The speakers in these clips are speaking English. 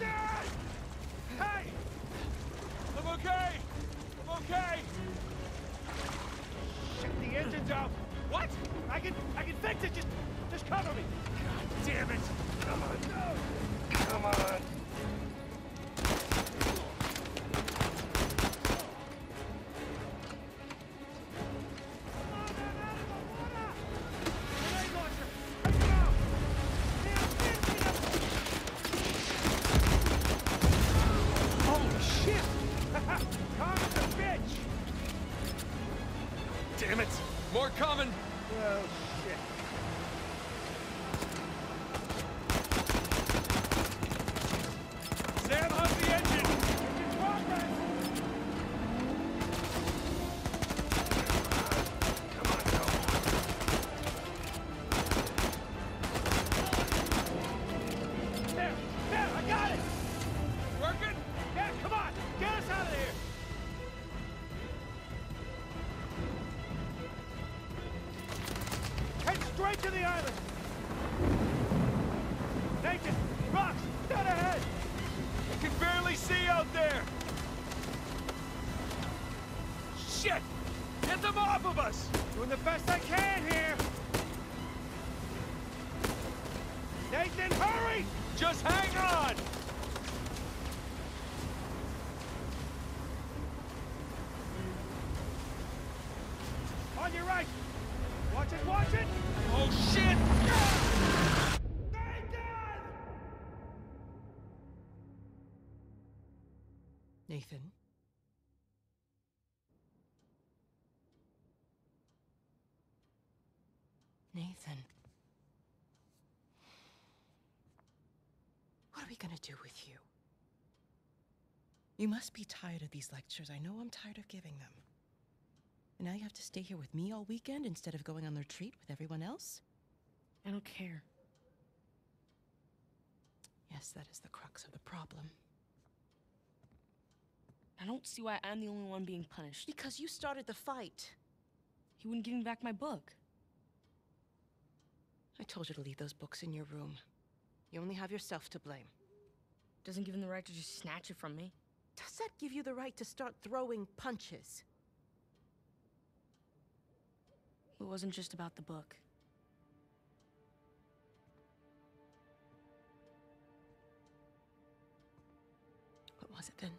Hey! I'm okay! I'm okay! The engine's! What? I can, I can fix it! Just, just cover me! God damn it! Come on! Come on! Shit! Get them off of us! Doing the best I can here! Nathan, hurry! Just hang on! On your right! Watch it, watch it! Oh, shit! Nathan! What are we gonna do with you? You must be tired of these lectures. I know I'm tired of giving them. And now you have to stay here with me all weekend instead of going on the retreat with everyone else? I don't care. Yes, that is the crux of the problem. I don't see why I'm the only one being punished. Because you started the fight. He wouldn't give me back my book. I told you to leave those books in your room. You only have yourself to blame. Doesn't give him the right to just snatch it from me. Does that give you the right to start throwing punches? It wasn't just about the book. What was it then?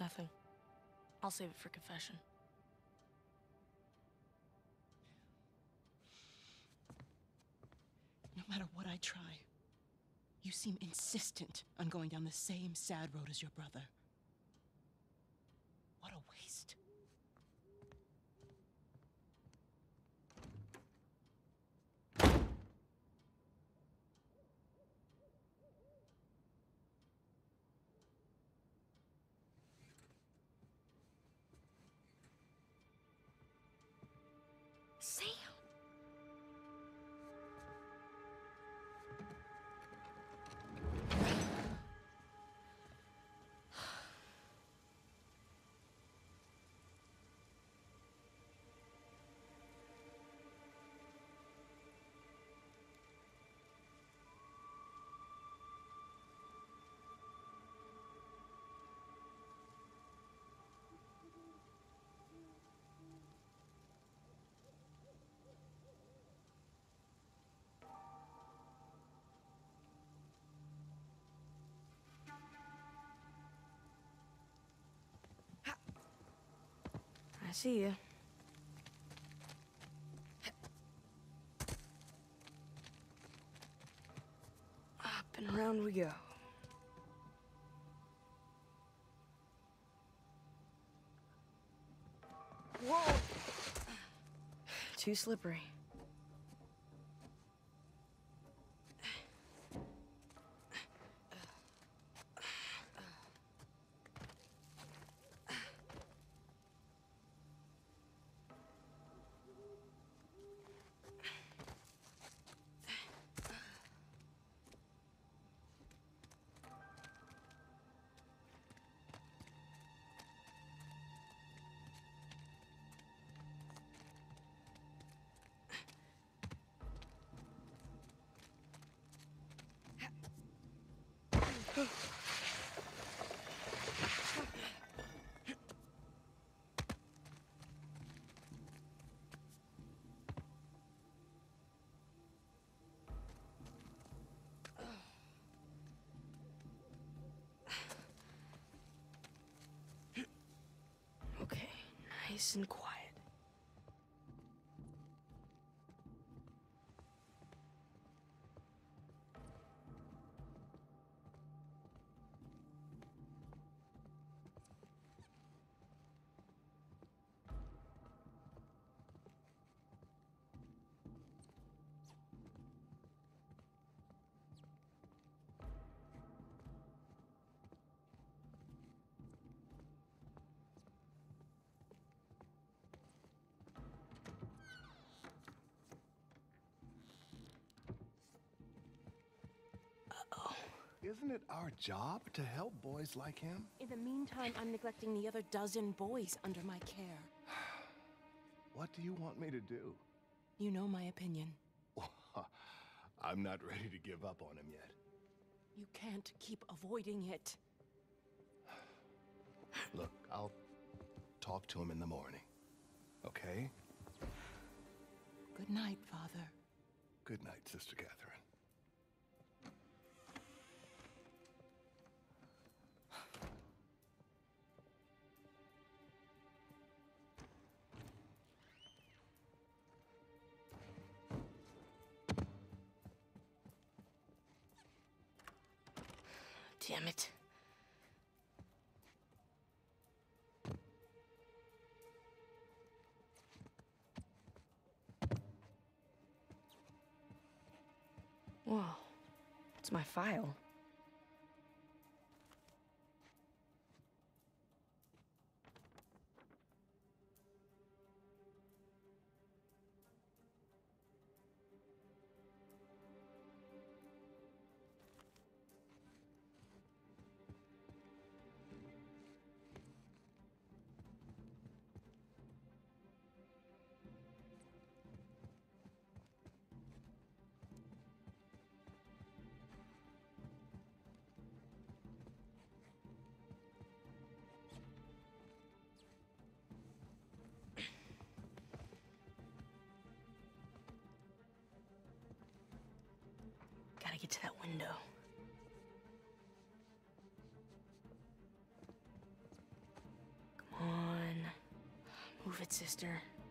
Nothing. I'll save it for confession. Matter what I try, you seem insistent on going down the same sad road as your brother. I see you. Up and around we go. Whoa! Too slippery. Nice Isn't it our job to help boys like him? In the meantime, I'm neglecting the other dozen boys under my care. What do you want me to do? You know my opinion. I'm not ready to give up on him yet. You can't keep avoiding it. Look, I'll talk to him in the morning. Okay? Good night, Father. Good night, Sister Catherine. My file. Window. Come on. Move it, sister. Sister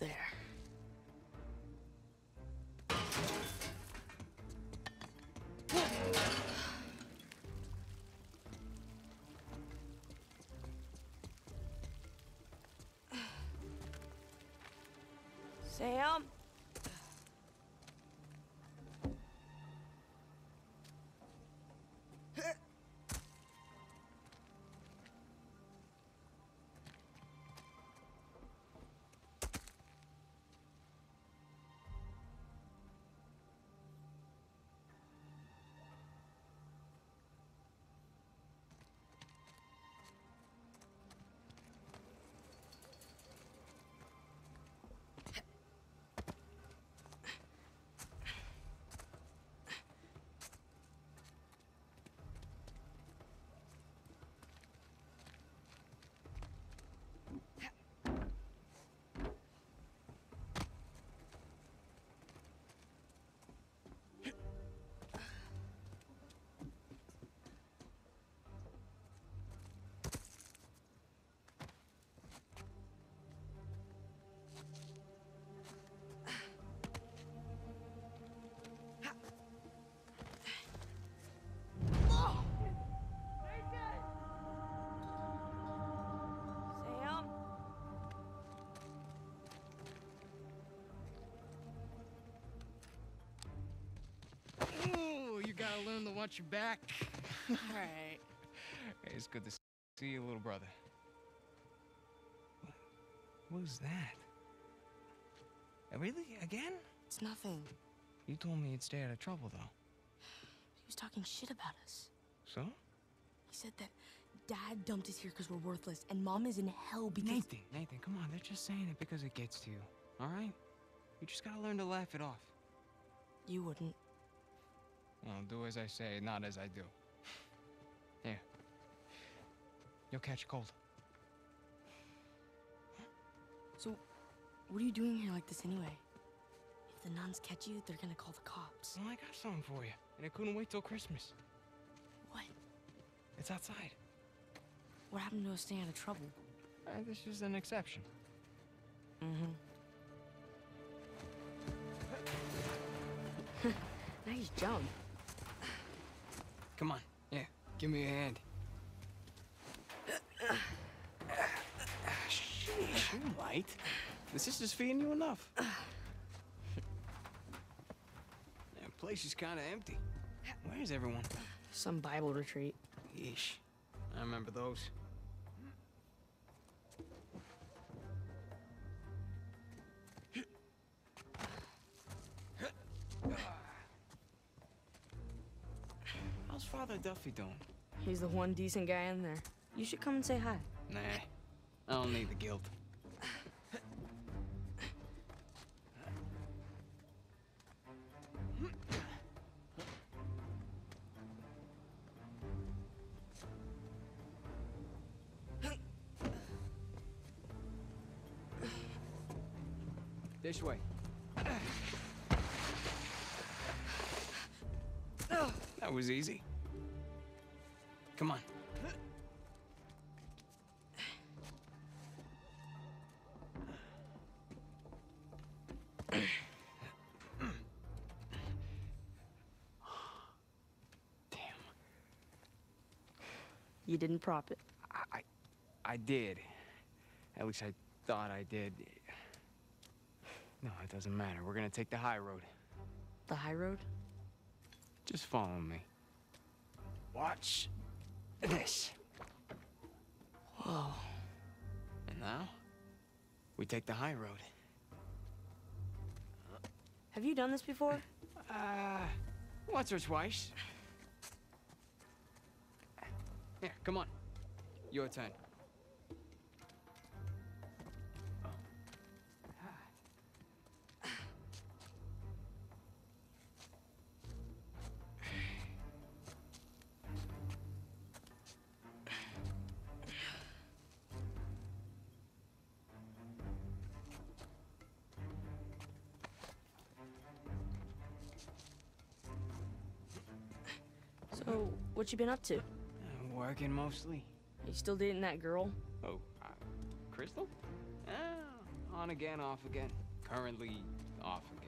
There. Sam? Ooh, you gotta learn to watch your back. Alright. Hey, it's good to see you, little brother. What was that? Uh, Really? Again? It's nothing. You told me you'd stay out of trouble, though. He was talking shit about us. So? He said that dad dumped us here because we're worthless, and mom is in hell because. Nathan, Nathan, come on. They're just saying it because it gets to you. All right? You just gotta learn to laugh it off. You wouldn't. Well, do as I say, not as I do. Here. You'll catch a cold. So, what are you doing here like this anyway? If the nuns catch you, they're gonna call the cops. Well, I got something for you. And I couldn't wait till Christmas. What? It's outside. What happened to us staying out of trouble? Uh, this is an exception. Mm-hmm. nice jump. Come on. Yeah, give me a hand. Sheesh, you light. The sister's feeding you enough. that place is kind of empty. Where's everyone? Some Bible retreat. Yeesh. I remember those. Duffy doing? He's the one decent guy in there. You should come and say hi. Nah, I don't need the guilt. This way. That was easy. Come on. Damn. You didn't prop it. I, I, I did. At least I thought I did. No, it doesn't matter. We're gonna take the high road. The high road? Just follow me. Watch this. Whoa. And now, we take the high road. Have you done this before? Uh, once or twice. Here, come on. Your turn. So, what you been up to? Uh, Working mostly. You still dating that girl? Oh, uh, Crystal? Uh, on again, off again. Currently off again.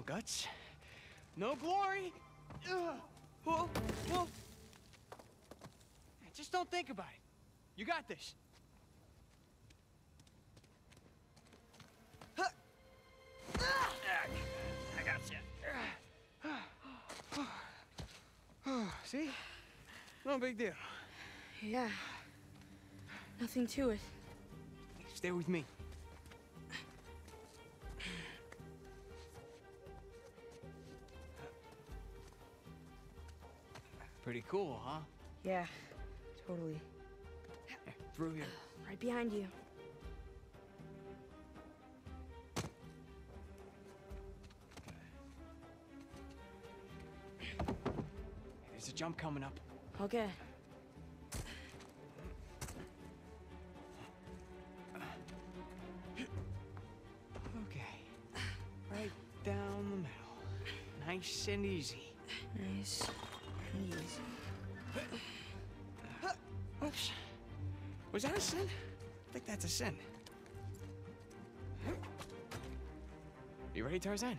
No guts. No glory. Ugh. Whoa, whoa. Just don't think about it. You got this. Huh. I got you. See? No big deal. Yeah. Nothing to it. Stay with me. Pretty cool, huh? Yeah, totally. Here, through here. Right behind you. There's a jump coming up. Okay. Okay. Right down the middle. Nice and easy. Nice and easy. Uh, oops. Was that a sin? I think that's a sin. You ready, Tarzan?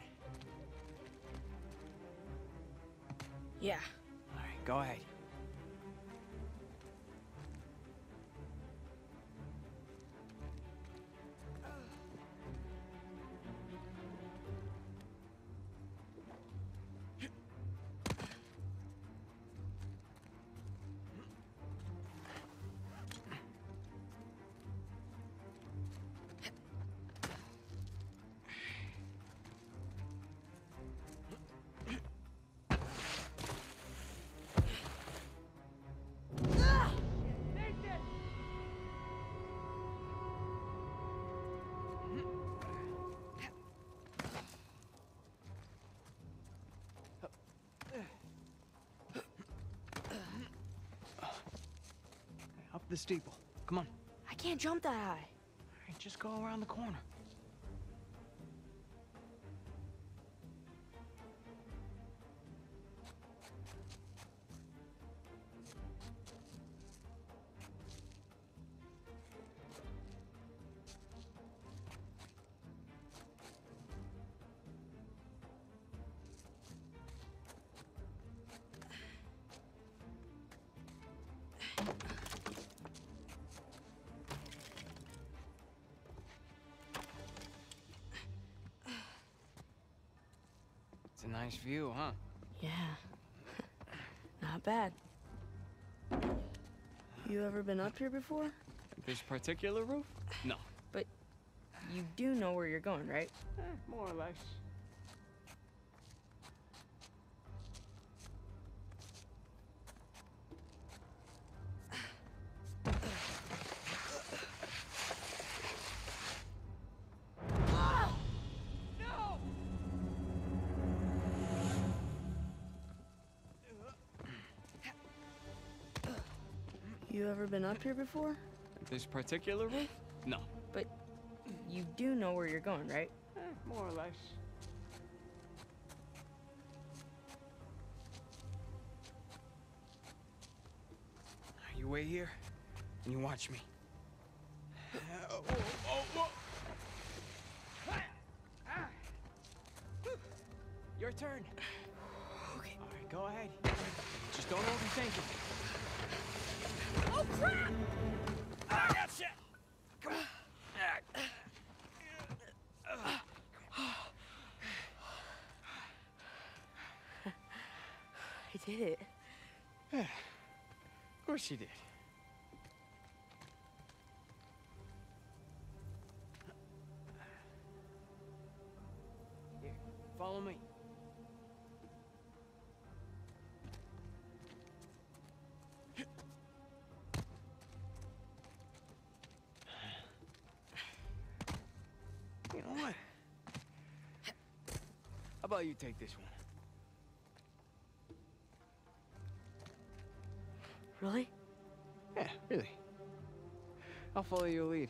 Yeah. All right, go ahead. The steeple. Come on. I can't jump that high. All right, just go around the corner. Nice view, huh? Yeah. Not bad. You ever been up here before? This particular roof? No. But you do know where you're going, right? Eh, more or less. ever been up here before? This particular roof? No. But you do know where you're going, right? Eh, more or less. You wait here, and you watch me. Oh, oh, oh, oh, Your turn. Okay. All right, go ahead. Just don't overthink it. Oh crap! I got. Come on. I did it. Of course you did. About you take this one? Really? Yeah, really. I'll follow your lead.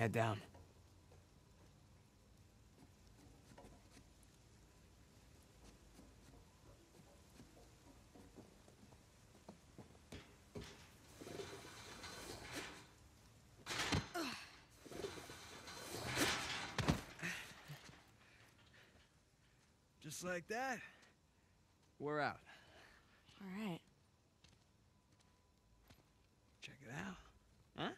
Head down. Just like that. We're out. All right. Check it out. Huh?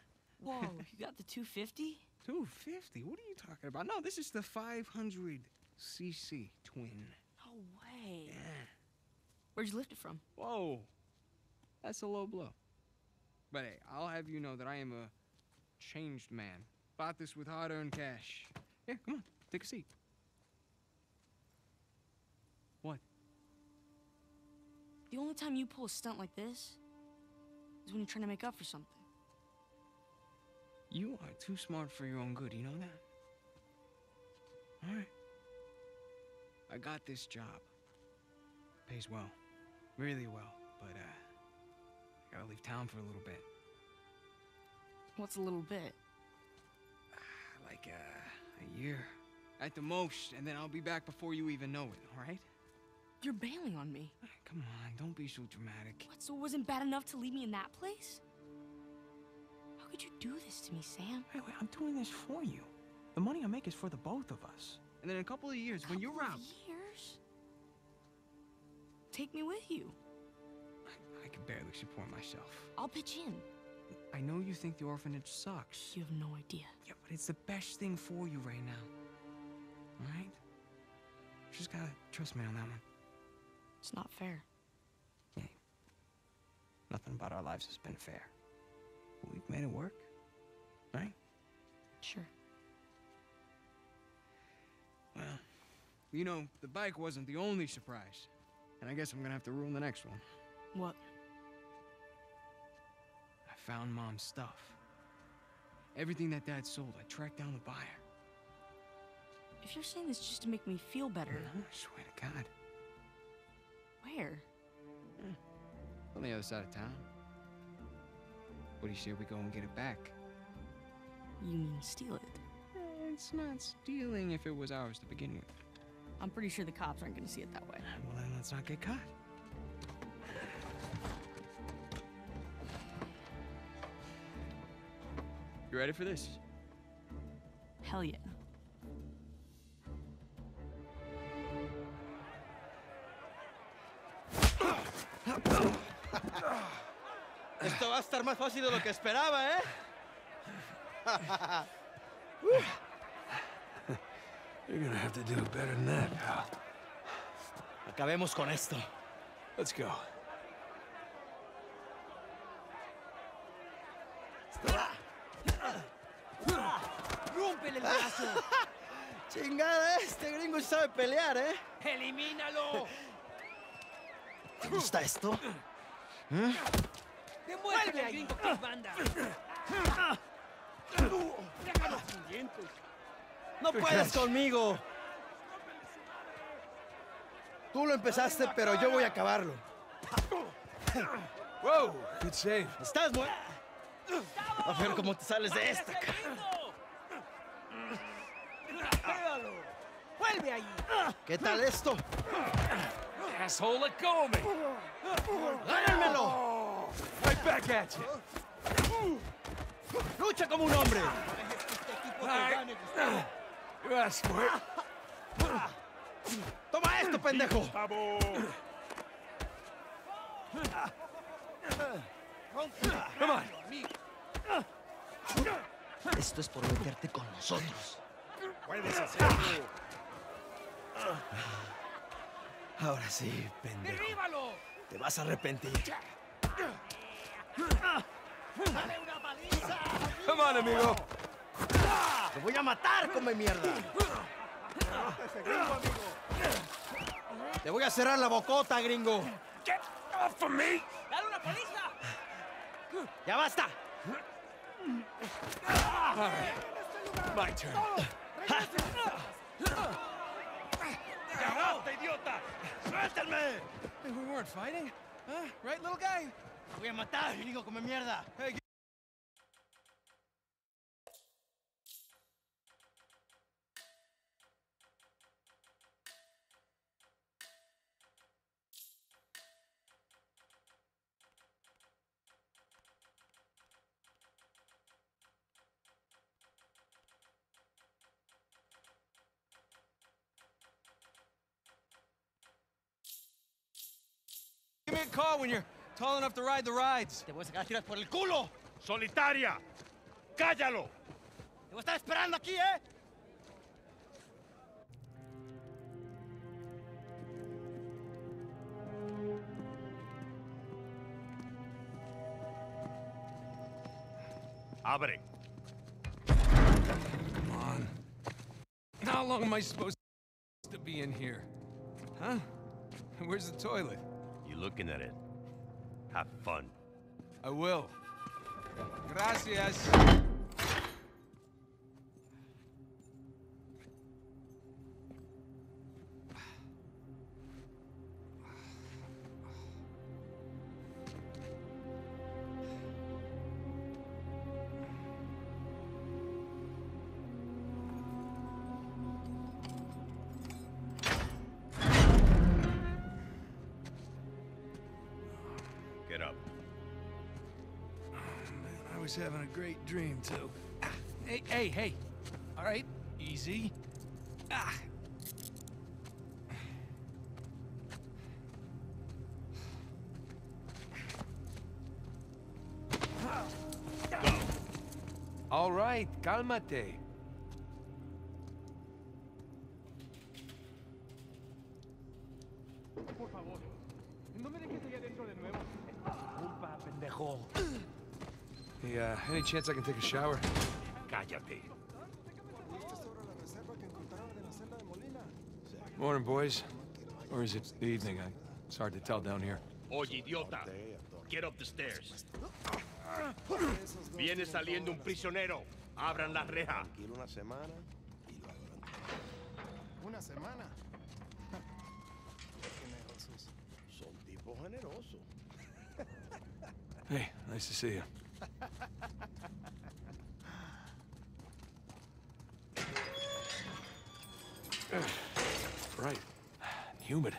Whoa, you got the 250? 250? What are you talking about? No, this is the 500cc twin. No way. Yeah. Where'd you lift it from? Whoa. That's a low blow. But hey, I'll have you know that I am a changed man. Bought this with hard earned cash. Yeah, come on, take a seat. What? The only time you pull a stunt like this is when you're trying to make up for something. You are too smart for your own good, you know that? Alright. I got this job. Pays well. Really well. But, uh, I gotta leave town for a little bit. What's a little bit? Like, uh, a year. At the most, and then I'll be back before you even know it, alright? You're bailing on me. Come on, don't be so dramatic. What, so it wasn't bad enough to leave me in that place? How you do this to me, Sam? Wait, wait, I'm doing this for you. The money I make is for the both of us. And then in a couple of years, when you're Couple out, years? Take me with you. I, I can barely support myself. I'll pitch in. I know you think the orphanage sucks. You have no idea. Yeah, but it's the best thing for you right now. Alright? Just gotta trust me on that one. It's not fair. Yeah. Nothing about our lives has been fair. We've made it work. Right? Sure. Well, you know, the bike wasn't the only surprise. And I guess I'm gonna have to ruin the next one. What? I found mom's stuff. Everything that dad sold, I tracked down the buyer. If you're saying this just to make me feel better, I swear to God. where? Hmm, on the other side of town. What do you say we go and get it back? You mean steal it? Eh, It's not stealing if it was ours to begin with. I'm pretty sure the cops aren't gonna see it that way. Well, then let's not get caught. You ready for this? Hell yeah. Estar más fácil de lo que esperaba, ¿eh? You're gonna have to do better than that, pal. Acabemos con esto. Let's go. ¡Rúmpele el brazo! Chingada, este gringo sabe pelear, ¿eh? ¡Elimínalo! ¿Te gusta esto? ¡Demuéstrale al gringo que es banda! No puedes conmigo. Tú lo empezaste, pero yo voy a acabarlo. Whoa, good save. Estás muy... A ver cómo te sales de esta. ca- Vuelve ahí. ¿Qué tal esto? Asshole, let go of me. ¡Gánenmelo! Right back at you. ¡Lucha como un hombre! You asked for it. ¡Toma esto, pendejo! Come on. Esto es por meterte con nosotros. Puedes hacerlo. Ahora sí, pendejo. ¡Derríbalo! Te vas a arrepentir. Come on, amigo. ¡Te voy a matar, come mierda! ¡Te voy a cerrar la bocota, gringo! Get off of me! ¡Ya basta! My turn. ¡Agarrate, idiota! ¡Suéltame! Hey, we weren't fighting, huh? Right, little guy? ¡Te voy a matar, gringo, come mierda! Give me a call when you're tall enough to ride the rides. ¡Te voy a sacar tiras por el culo! ¡Solitaria! ¡Cállalo! ¡Te voy a estar esperando aquí, eh! Abre. Come on. How long am I supposed to be in here? Huh? Where's the toilet? Looking at it? Have fun. I will. Gracias. Was having a great dream, too. Ah, Hey, hey, hey. All right, easy. Ah. All right, cálmate. Uh, any chance I can take a shower? Cállate. Morning, boys. Or is it the evening? I, it's hard to tell down here. Oye, idiota. Get up the stairs. Viene saliendo un prisionero. Abran la reja. Una semana y lo abran. ¿Una semana? Son tipos generosos. Hey, nice to see you. Right. Humid.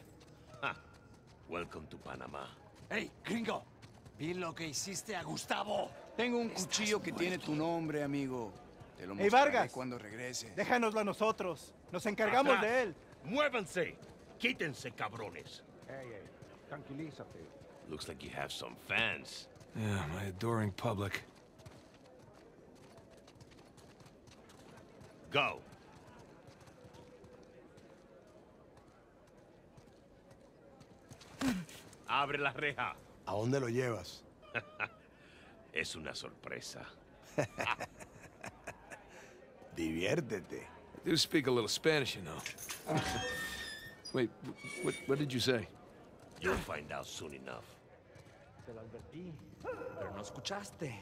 Welcome to Panama. ¡Ey, gringo! Vi lo que hiciste a Gustavo. Tengo un cuchillo que tiene tu nombre, amigo. Te lo Ey, mostraré Vargas. cuando regrese. Déjanoslo a nosotros. Nos encargamos Atrás. de él. Muévanse. Quítense, cabrones. Tranquilízate. Looks like you have some fans. Yeah, my adoring public. Go. Abre la reja. ¿A dónde lo llevas? es una sorpresa. Diviértete. I do speak a little Spanish, you know. Wait, what, what did you say? You'll find out soon enough. Te lo advertí, pero no escuchaste.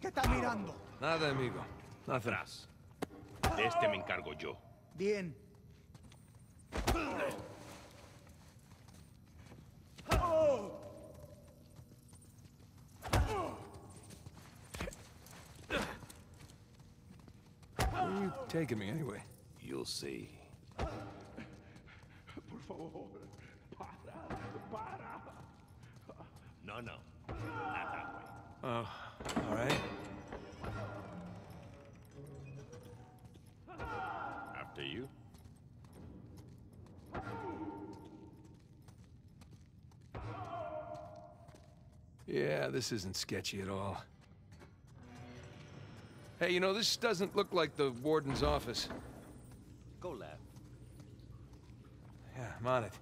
¿Qué estás mirando? Nada, amigo. Nada. Atrás. De este me encargo yo. Bien. Where are you taking me anyway? You'll see. Por favor, para, para. No, no. Not that way. Oh, Yeah, this isn't sketchy at all. Hey, you know, this doesn't look like the warden's office. Go left. Yeah, I'm on it.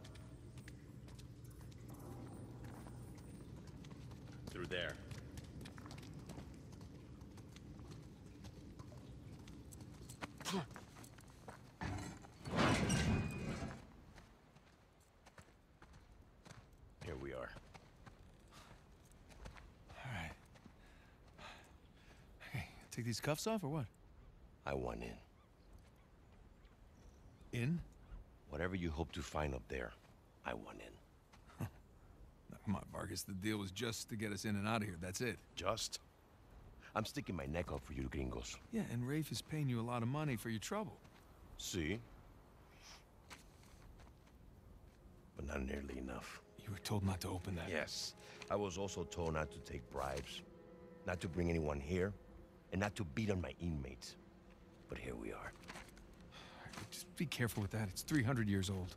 Through there. Here we are. All right. Hey, cuffs off or what? I want in. In? Whatever you hope to find up there, I want in. Come on, Vargas. The deal was just to get us in and out of here. That's it. Just? I'm sticking my neck out for you gringos. Yeah, and Rafe is paying you a lot of money for your trouble. See? But not nearly enough. You were told not to open that. Yes. I was also told not to take bribes, not to bring anyone here, and not to beat on my inmates. But here we are. Just be careful with that. It's 300 years old.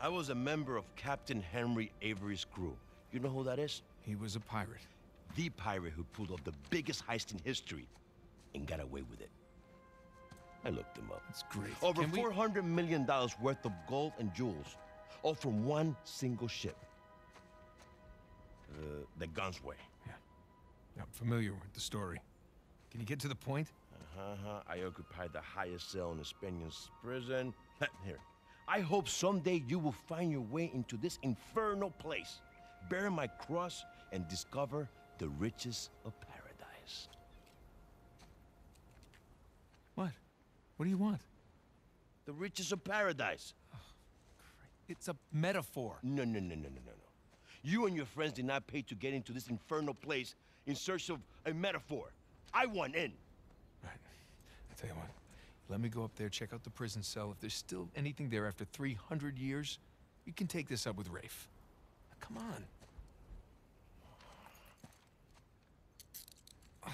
I was a member of Captain Henry Avery's crew. You know who that is? He was a pirate. The pirate who pulled off the biggest heist in history and got away with it. I looked him up. That's great. Over Can we- $400 million worth of gold and jewels, all from one single ship. Uh, the Gunsway. I'm familiar with the story. Can you get to the point? Uh-huh. I occupied the highest cell in the Spaniards' prison. Here. I hope someday you will find your way into this infernal place, bear my cross, and discover the riches of paradise. What? What do you want? The riches of paradise. It's a metaphor. No, no, no, no, no, no, no. You and your friends did not pay to get into this infernal place in search of a metaphor. I want in. Right. I tell you what. Let me go up there, check out the prison cell. If there's still anything there after 300 years, you can take this up with Rafe. Come on.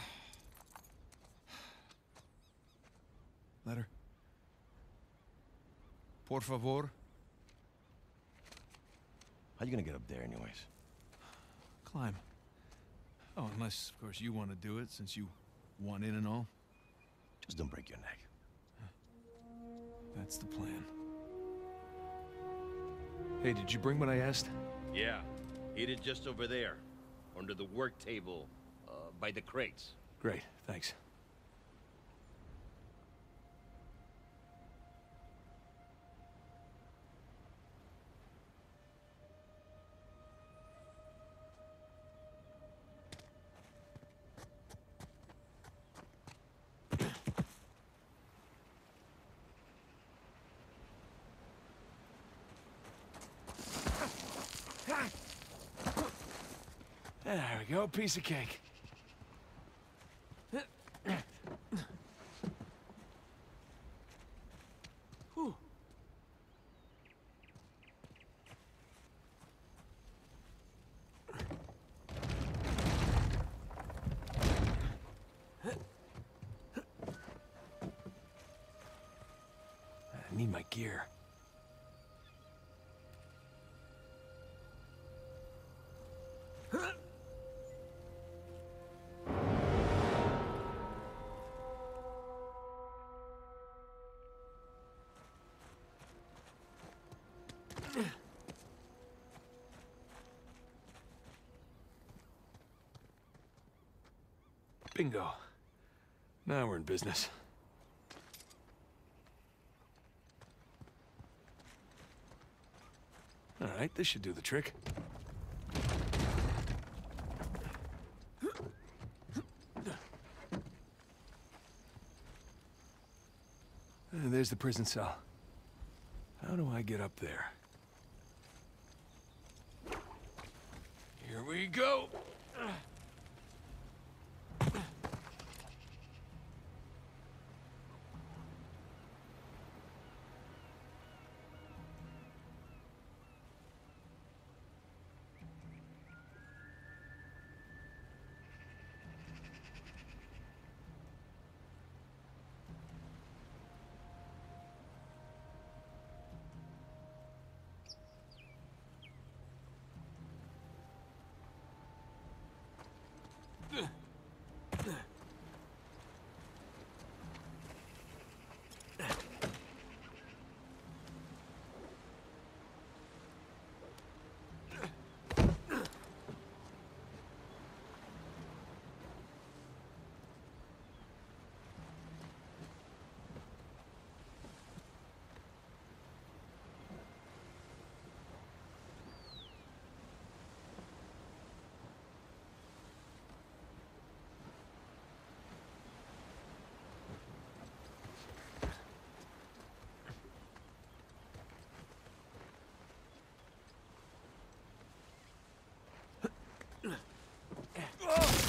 Letter. Por favor. How are you gonna get up there, anyways? Climb. Oh, unless, of course, you want to do it, since you want in and all. Just don't break your neck. That's the plan. Hey, did you bring what I asked? Yeah, hid it just over there, under the work table, uh, by the crates. Great, thanks. There we go, piece of cake. I need my gear. Bingo. Now we're in business. All right, this should do the trick. Uh, there's the prison cell. How do I get up there? Here we go! Ugh!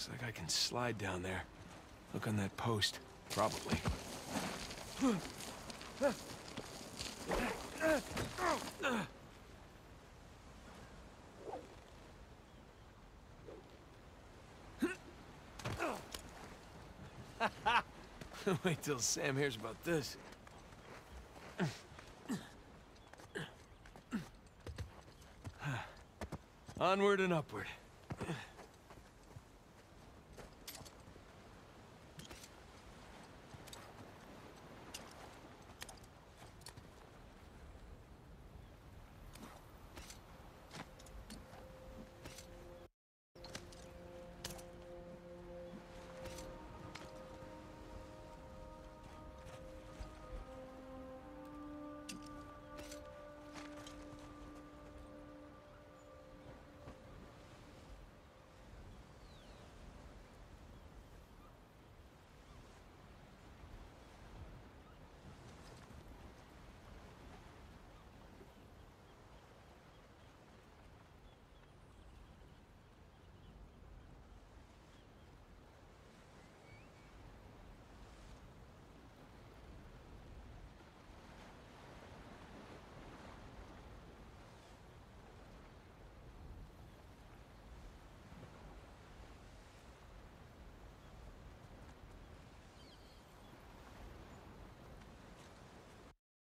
Looks like I can slide down there. Look on that post. Probably. Wait till Sam hears about this. Onward and upward.